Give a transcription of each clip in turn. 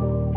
Bye.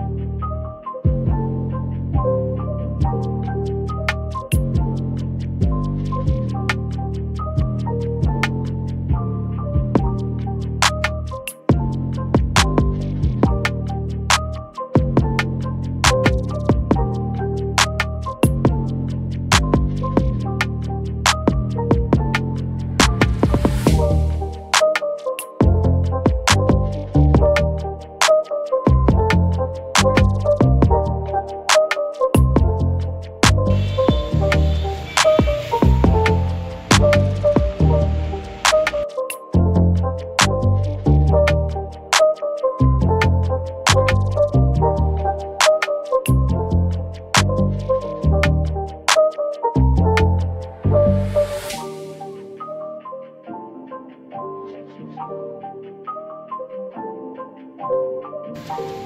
Thank you.